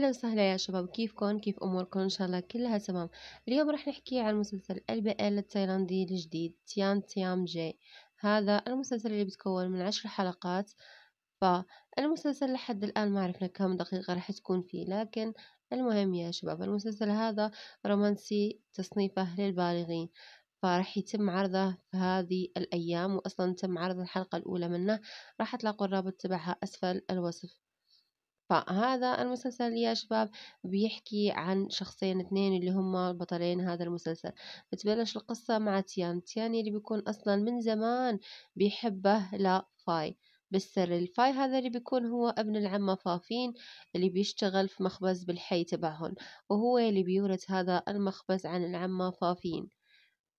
هلا وسهلا يا شباب. كيفكن؟ كيف أموركن؟ إن شاء الله كلها تمام. اليوم رح نحكي عن مسلسل البقال التايلاندي الجديد تيان تيام جي هذا المسلسل اللي بتكون من عشر حلقات. فالمسلسل لحد الآن ما عرفنا كم دقيقة رح تكون فيه لكن المهم يا شباب المسلسل هذا رومانسي تصنيفه للبالغين. فرح يتم عرضه في هذه الأيام وأصلا تم عرض الحلقة الأولى منه. راح تلاقوا الرابط تبعها أسفل الوصف. فهذا المسلسل يا شباب بيحكي عن شخصين اثنين اللي هم بطلين هذا المسلسل. بتبلش القصة مع تيان. تيان اللي بيكون أصلا من زمان بيحبه لفاي بالسر الفاي هذا اللي بيكون هو ابن العمة فافين اللي بيشتغل في مخبز بالحي تبعهم وهو اللي بيورث هذا المخبز عن العمة فافين.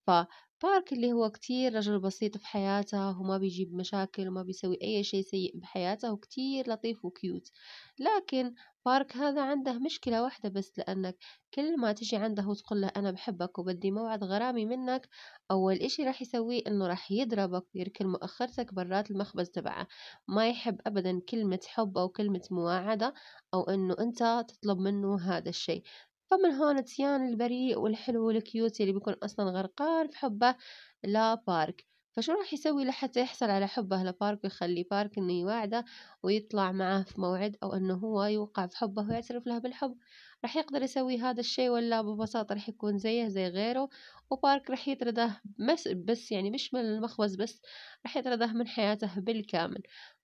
فبارك اللي هو كتير رجل بسيط في حياته وما بيجيب مشاكل وما بيسوي أي شيء سيء بحياته وكتير لطيف وكيوت. لكن بارك هذا عنده مشكلة واحدة بس لأنك كل ما تجي عنده وتقول له أنا بحبك وبدي موعد غرامي منك أول إشي راح يسويه إنه راح يضربك ويركن مؤخرتك برات المخبز تبعه. ما يحب أبدا كلمة حب أو كلمة مواعدة أو إنه أنت تطلب منه هذا الشيء. فمن هون تيان البريء والحلو والكيوت اللي بيكون أصلا غرقان في حبه لبارك فشو راح يسوي لحتى يحصل على حبه لبارك ويخلي بارك إنه يواعده ويطلع معاه في موعد أو إنه هو يوقع في حبه ويعترف له بالحب. راح يقدر يسوي هذا الشيء ولا ببساطة راح يكون زيه زي غيره وبارك راح يطرده بس, بس يعني مش من المخبز بس راح يطرده من حياته بالكامل.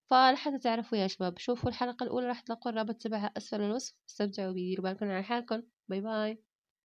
فلحتى تعرفوا يا شباب شوفوا الحلقة الأولى راح تلاقوا الرابط تبعها أسفل الوصف. استمتعوا بيه ديروا بالكم على حالكم. باي باي.